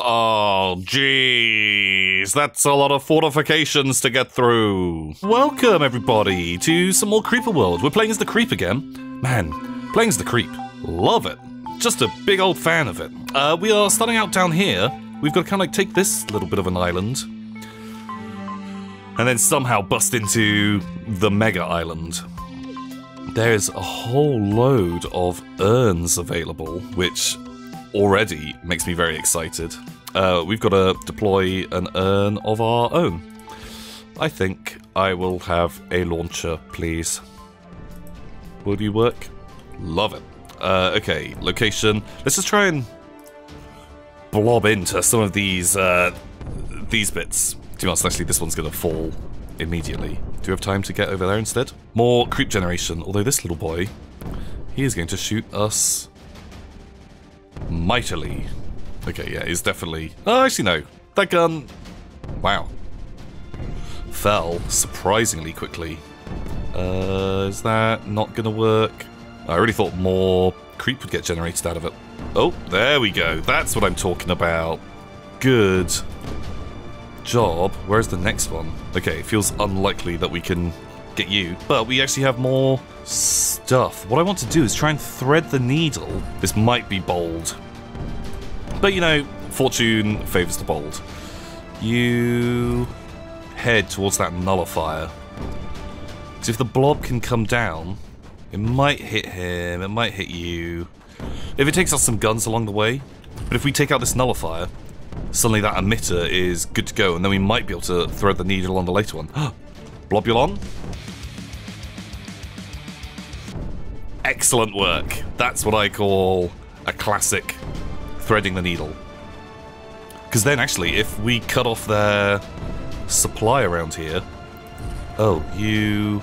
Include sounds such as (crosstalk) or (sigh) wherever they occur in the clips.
Oh, jeez. That's a lot of fortifications to get through. Welcome, everybody, to some more Creeper World. We're playing as the Creep again. Man, playing as the Creep. Love it. Just a big old fan of it. Uh, we are starting out down here. We've got to kind of like take this little bit of an island. And then somehow bust into the mega island. There's a whole load of urns available, which already makes me very excited. Uh, we've got to deploy an urn of our own. I think I will have a launcher, please. Will you work? Love it. Uh, okay, location. Let's just try and blob into some of these uh, these bits. To be honest, actually, this one's going to fall immediately. Do you have time to get over there instead? More creep generation, although this little boy, he is going to shoot us mightily. Okay, yeah, it's definitely... Oh, actually, no. That gun... Wow. Fell surprisingly quickly. Uh, is that not gonna work? I really thought more creep would get generated out of it. Oh, there we go. That's what I'm talking about. Good job. Where's the next one? Okay, it feels unlikely that we can get you, but we actually have more stuff. What I want to do is try and thread the needle. This might be bold. But you know, fortune favors the bold. You head towards that nullifier. Because if the blob can come down, it might hit him, it might hit you. If it takes out some guns along the way, but if we take out this nullifier, suddenly that emitter is good to go, and then we might be able to thread the needle on the later one. (gasps) Blobulon? Excellent work. That's what I call a classic threading the needle. Because then, actually, if we cut off their supply around here... Oh, you...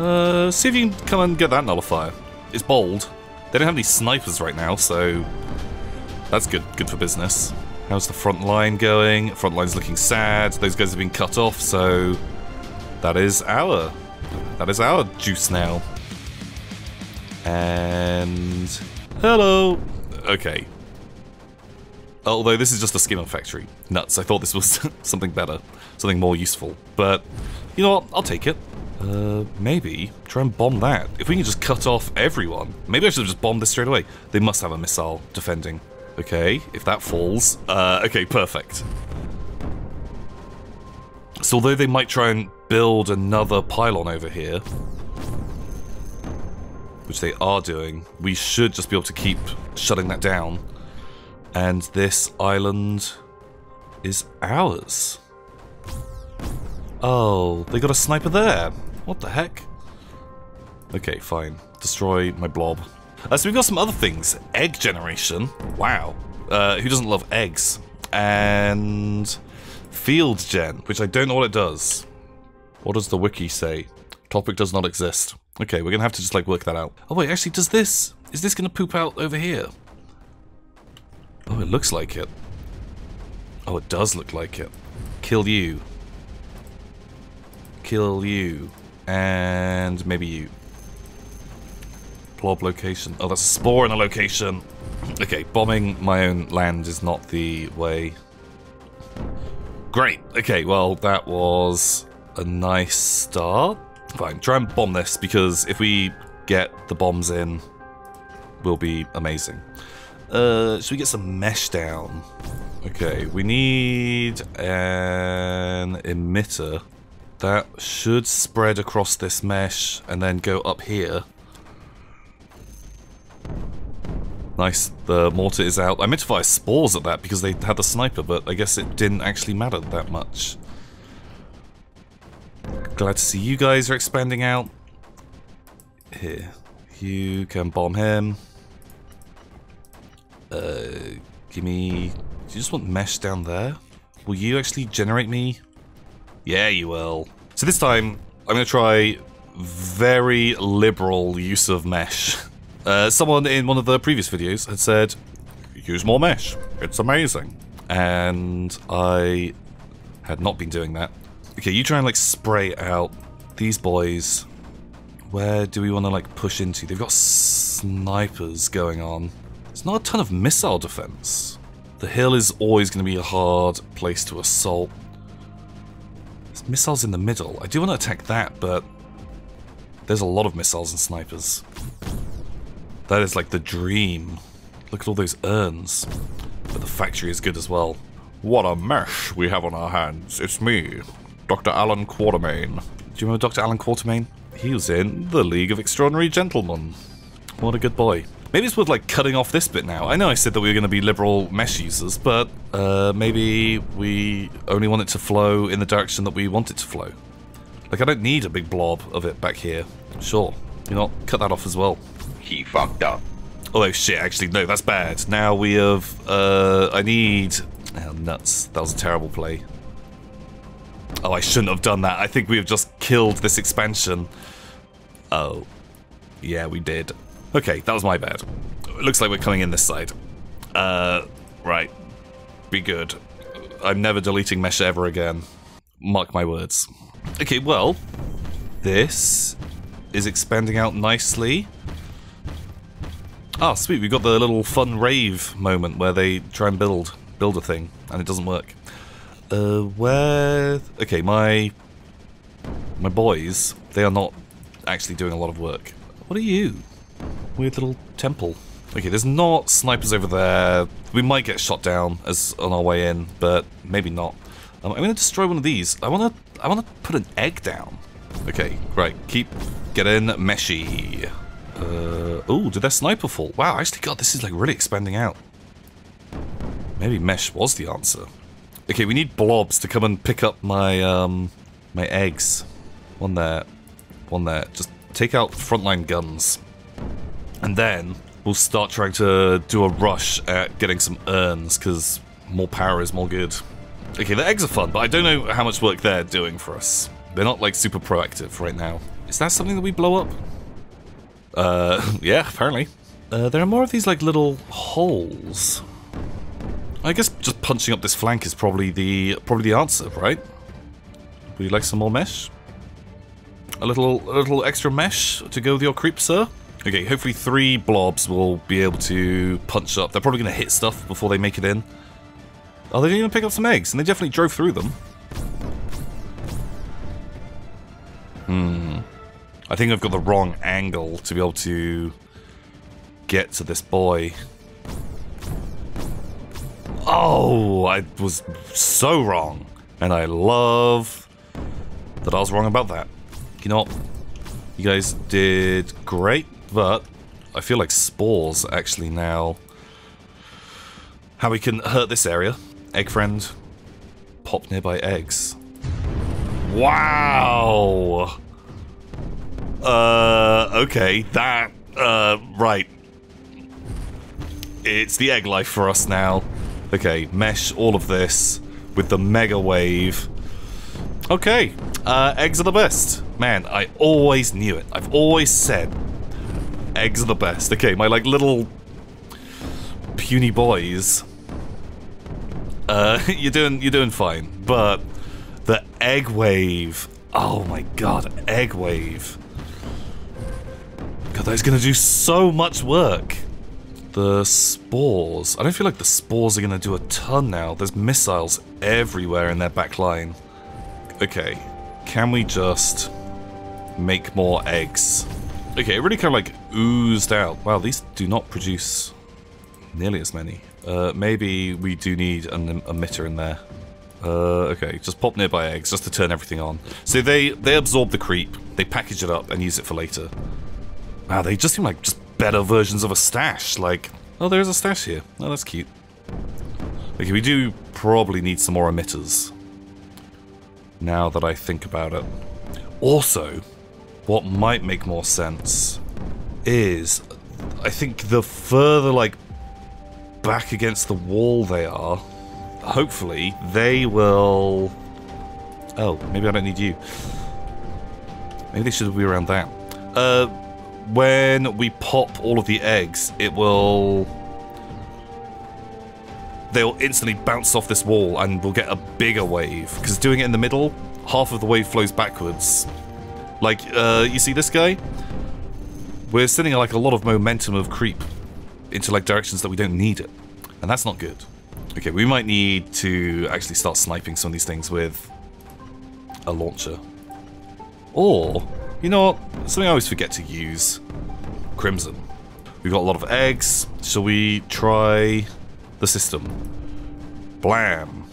Uh, see if you can come and get that nullifier. It's bold. They don't have any snipers right now, so... That's good, good for business. How's the front line going? Front line's looking sad. Those guys have been cut off, so... That is our... That is our juice now. And... Hello! Okay. Although this is just a skimmer factory. Nuts, I thought this was (laughs) something better. Something more useful. But, you know what? I'll take it. Uh, maybe try and bomb that. If we can just cut off everyone. Maybe I should have just bombed this straight away. They must have a missile defending. Okay, if that falls. Uh, okay, perfect. So although they might try and build another pylon over here, which they are doing, we should just be able to keep shutting that down. And this island is ours. Oh, they got a sniper there. What the heck? Okay, fine. Destroy my blob. Uh, so we've got some other things. Egg generation. Wow. Uh, who doesn't love eggs? And field gen, which I don't know what it does. What does the wiki say? Topic does not exist. Okay, we're gonna have to just like work that out. Oh wait, actually, does this... Is this gonna poop out over here? Oh, it looks like it. Oh, it does look like it. Kill you. Kill you. And maybe you. Blob location. Oh, that's a spore in a location. (clears throat) Okay, bombing my own land is not the way. Great. Okay, well, that was a nice start. Fine, try and bomb this, because if we get the bombs in, we'll be amazing. Uh, should we get some mesh down? Okay, we need an emitter. That should spread across this mesh and then go up here. Nice, the mortar is out. I meant to fire spores at that because they had the sniper, but I guess it didn't actually matter that much. Glad to see you guys are expanding out. Here, you can bomb him. Uh, give me... Do you just want mesh down there? Will you actually generate me? Yeah, you will. So this time, I'm going to try very liberal use of mesh. Uh, someone in one of the previous videos had said, use more mesh. It's amazing. And I had not been doing that. Okay, you try and like spray out these boys. Where do we want to like push into? They've got snipers going on. There's not a ton of missile defense. The hill is always going to be a hard place to assault. There's missiles in the middle. I do want to attack that, but there's a lot of missiles and snipers. That is like the dream. Look at all those urns. But the factory is good as well. What a mess we have on our hands. It's me, Dr. Allan Quatermain. Do you remember Dr. Allan Quatermain? He was in the League of Extraordinary Gentlemen. What a good boy. Maybe it's worth like cutting off this bit now. I know I said that we were going to be liberal mesh users, but uh, maybe we only want it to flow in the direction that we want it to flow. Like I don't need a big blob of it back here. Sure, you know, cut that off as well. He fucked up. Oh shit, actually no, that's bad. Now we have, uh, I need, oh nuts, that was a terrible play. Oh, I shouldn't have done that. I think we have just killed this expansion. Oh, yeah, we did. Okay, that was my bad. It looks like we're coming in this side. Uh, right. Be good. I'm never deleting mesh ever again. Mark my words. Okay, well, this is expanding out nicely. Ah, sweet, we got the little fun rave moment where they try and build build a thing, and it doesn't work. Uh, where... Okay, my... My boys, they are not actually doing a lot of work. What are you? Weird little temple. Okay, there's not snipers over there. We might get shot down as on our way in, but maybe not. Um, I'm going to destroy one of these. I want to. I want to put an egg down. Okay, right. Keep getting meshy. Uh, oh, did that sniper fall? Wow, actually, God, this is like really expanding out. Maybe mesh was the answer. Okay, we need blobs to come and pick up my um my eggs. One there, one there. Just take out frontline guns. And then we'll start trying to do a rush at getting some urns, because more power is more good. Okay, the eggs are fun, but I don't know how much work they're doing for us. They're not, like, super proactive right now. Is that something that we blow up? Uh, (laughs) yeah, apparently. Uh, there are more of these, like, little holes. I guess just punching up this flank is probably the probably the answer, right? Would you like some more mesh? A little a little extra mesh to go with your creep, sir? Okay, hopefully three blobs will be able to punch up. They're probably going to hit stuff before they make it in. Oh, they didn't even pick up some eggs, and they definitely drove through them. Hmm. I think I've got the wrong angle to be able to get to this boy. Oh, I was so wrong. And I love that I was wrong about that. You know what? You guys did great, but I feel like spores actually now. How we can hurt this area. Egg friend, pop nearby eggs. Wow! Uh, okay, that, uh, right. It's the egg life for us now. Okay, mesh all of this with the mega wave. Okay, uh, eggs are the best. Man, I always knew it. I've always said eggs are the best. Okay, my like little puny boys. Uh, (laughs) you're doing you're doing fine, but the egg wave. Oh my god, egg wave. God, that's gonna do so much work. The spores. I don't feel like the spores are going to do a ton now. There's missiles everywhere in their back line. Okay. Can we just make more eggs? Okay, it really kind of like oozed out. Wow, these do not produce nearly as many. Uh, maybe we do need an emitter in there. Uh, okay, just pop nearby eggs just to turn everything on. So they, they absorb the creep, they package it up and use it for later. Wow, they just seem like just better versions of a stash. Like, oh, there's a stash here. Oh, that's cute. Okay, we do probably need some more emitters. Now that I think about it. Also, what might make more sense is, I think the further, like, back against the wall they are, hopefully, they will... Oh, maybe I don't need you. Maybe they should be around that. Uh, when we pop all of the eggs, it will... They'll instantly bounce off this wall and we'll get a bigger wave. Because doing it in the middle, half of the wave flows backwards. Like, uh, you see this guy? We're sending like a lot of momentum of creep into like directions that we don't need it. And that's not good. Okay, we might need to actually start sniping some of these things with a launcher. Or, you know? Something I always forget to use. Crimson. We've got a lot of eggs. Shall we try the system? Blam.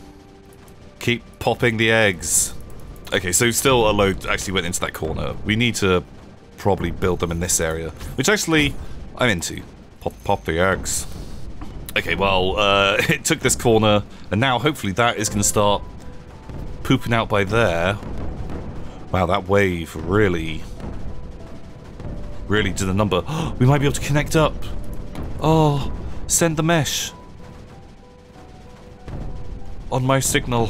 Keep popping the eggs. Okay, so still a load actually went into that corner. We need to probably build them in this area, which actually I'm into. Pop, pop the eggs. Okay, well, uh, (laughs) it took this corner, and now hopefully that is going to start pooping out by there. Wow, that wave really, really did a number. (gasps) we might be able to connect up. Oh, send the mesh. On my signal.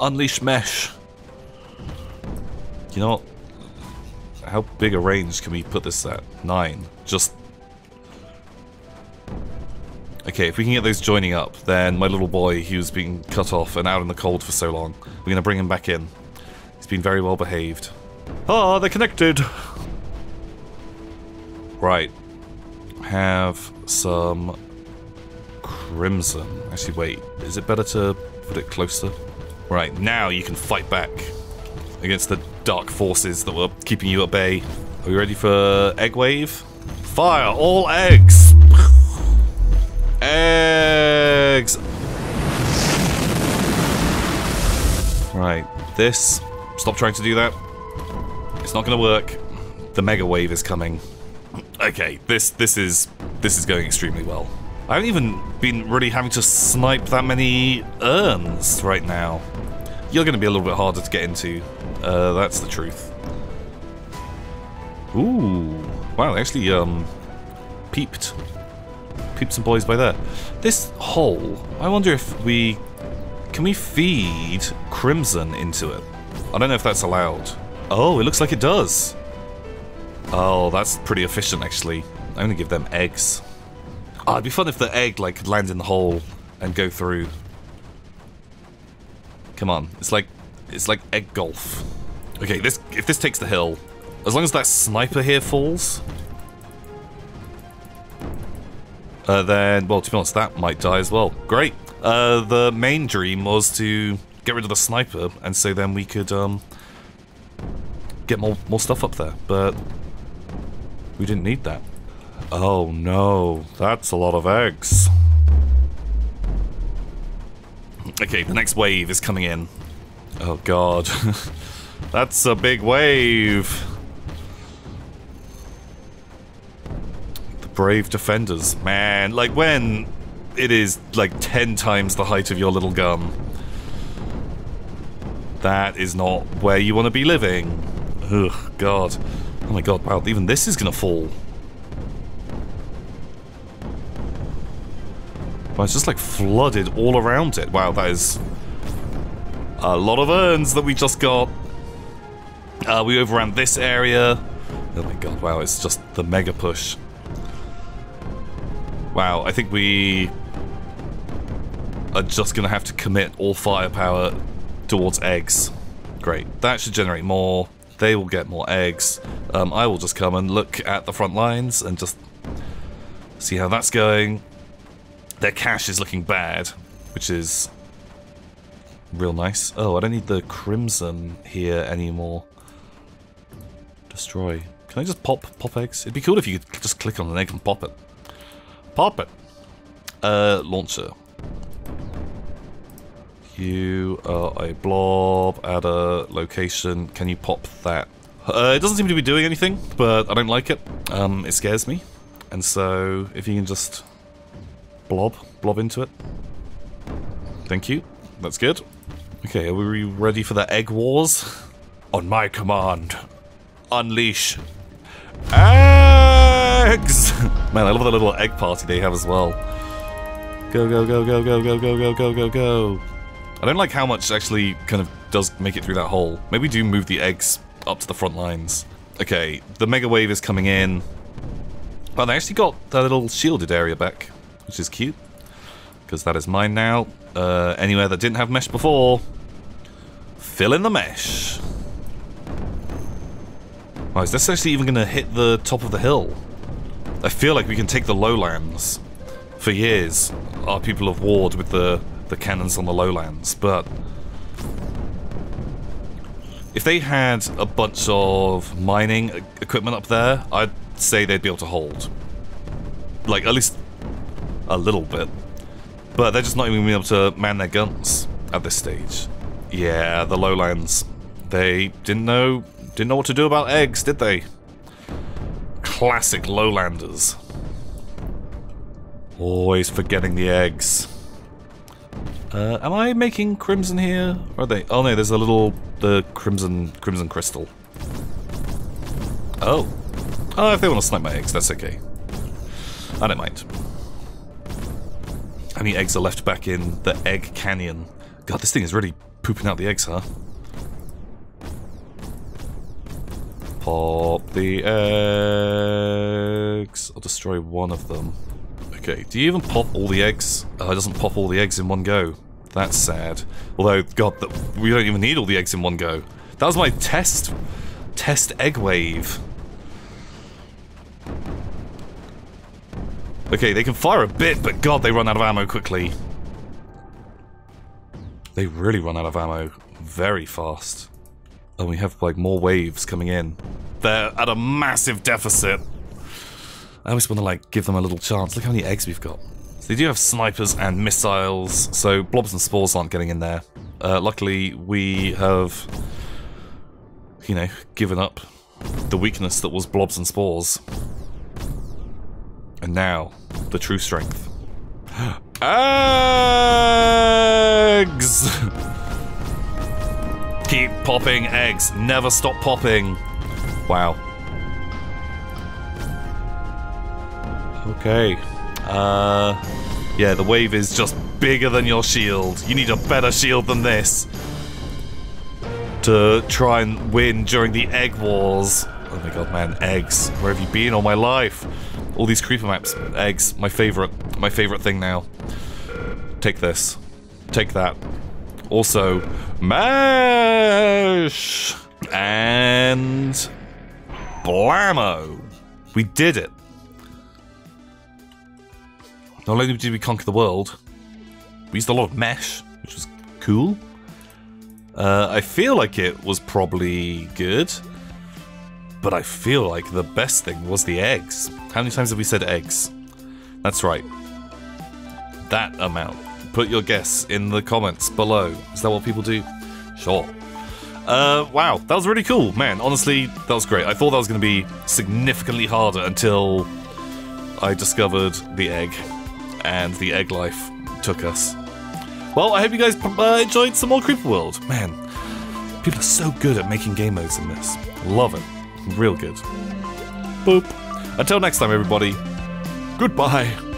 Unleash mesh. You know? How big a range can we put this at? Nine. Just... Okay, if we can get those joining up, then my little boy, he was being cut off and out in the cold for so long. We're going to bring him back in. He's been very well behaved. Ah, they're connected! Right. Have some crimson. Actually, wait. Is it better to put it closer? Right, now you can fight back against the dark forces that were keeping you at bay. Are we ready for egg wave? Fire all eggs! eggs! Right, this Stop trying to do that. It's not going to work. The mega wave is coming. Okay, this this is this is going extremely well. I haven't even been really having to snipe that many urns right now. You're going to be a little bit harder to get into. Uh, that's the truth. Ooh, wow! Actually um peeped, peeped some boys by there. This hole. I wonder if we can we feed crimson into it. I don't know if that's allowed. Oh, it looks like it does. Oh, that's pretty efficient, actually. I'm gonna give them eggs. Oh, it'd be fun if the egg, like, could land in the hole and go through. Come on. It's like... It's like egg golf. Okay, this if this takes the hill, as long as that sniper here falls, uh, then, well, to be honest, that might die as well. Great. Uh, the main dream was to get rid of the sniper, and so then we could um, get more more stuff up there. But we didn't need that. Oh no, that's a lot of eggs. Okay, the next wave is coming in. Oh god. (laughs) that's a big wave. The brave defenders. Man, like when it is like 10 times the height of your little gun. That is not where you want to be living. Ugh, God. Oh my god, wow, even this is gonna fall. Wow, it's just like flooded all around it. Wow, that is a lot of urns that we just got. Uh, we overran this area. Oh my god, wow, it's just the mega push. Wow, I think we are just gonna have to commit all firepower towards eggs. Great. That should generate more. They will get more eggs. Um, I will just come and look at the front lines and just see how that's going. Their cash is looking bad, which is real nice. Oh, I don't need the crimson here anymore. Destroy. Can I just pop pop eggs? It'd be cool if you could just click on an egg and pop it. Pop it. Uh, launcher. You are a blob at a location. Can you pop that? Uh, it doesn't seem to be doing anything, but I don't like it. Um, it scares me. And so, if you can just blob, blob into it. Thank you. That's good. Okay, are we ready for the egg wars? On my command, unleash eggs! (laughs) Man, I love the little egg party they have as well. Go, go, go, go, go, go, go, go, go, go, go. I don't like how much actually kind of does make it through that hole. Maybe do move the eggs up to the front lines. Okay, the Mega Wave is coming in. Well, they actually got that little shielded area back, which is cute. Because that is mine now. Uh, anywhere that didn't have mesh before, fill in the mesh. Oh, is this actually even going to hit the top of the hill? I feel like we can take the lowlands for years, our people have warred with the, the cannons on the lowlands, but if they had a bunch of mining equipment up there, I'd say they'd be able to hold. Like, at least a little bit. But they're just not even able to man their guns at this stage. Yeah, the lowlands. They didn't know didn't know what to do about eggs, did they? Classic lowlanders. Always forgetting the eggs. Uh, am I making crimson here? Or are they? Oh no, there's a little the crimson crimson crystal. Oh. Oh, if they want to snipe my eggs, that's okay. I don't mind. How many eggs are left back in the egg canyon? God, this thing is really pooping out the eggs, huh? Pop the eggs. I'll destroy one of them. Okay, do you even pop all the eggs? Oh, it doesn't pop all the eggs in one go. That's sad. Although, God, we don't even need all the eggs in one go. That was my test, test egg wave. Okay, they can fire a bit, but God, they run out of ammo quickly. They really run out of ammo very fast. And we have, like, more waves coming in. They're at a massive deficit. I always want to, like, give them a little chance. Look how many eggs we've got. So they do have snipers and missiles, so blobs and spores aren't getting in there. Uh, luckily, we have, you know, given up the weakness that was blobs and spores. And now, the true strength. (gasps) Eggs! (laughs) Keep popping eggs. Never stop popping. Wow. Okay. Uh, yeah, the wave is just bigger than your shield. You need a better shield than this to try and win during the egg wars. Oh my god, man, eggs. Where have you been all my life? All these creeper maps. Eggs. My favorite. My favorite thing now. Take this. Take that. Also, MASH! And... Blammo! We did it. Not only did we conquer the world, we used a lot of mesh, which was cool. Uh, I feel like it was probably good. But I feel like the best thing was the eggs. How many times have we said eggs? That's right. That amount. Put your guess in the comments below. Is that what people do? Sure. Uh, wow, that was really cool, man. Honestly, that was great. I thought that was going to be significantly harder until I discovered the egg, and the egg life took us. Well, I hope you guys uh, enjoyed some more Creeper World. Man, people are so good at making game modes in this. Love it. Real good. Boop. Until next time, everybody. Goodbye.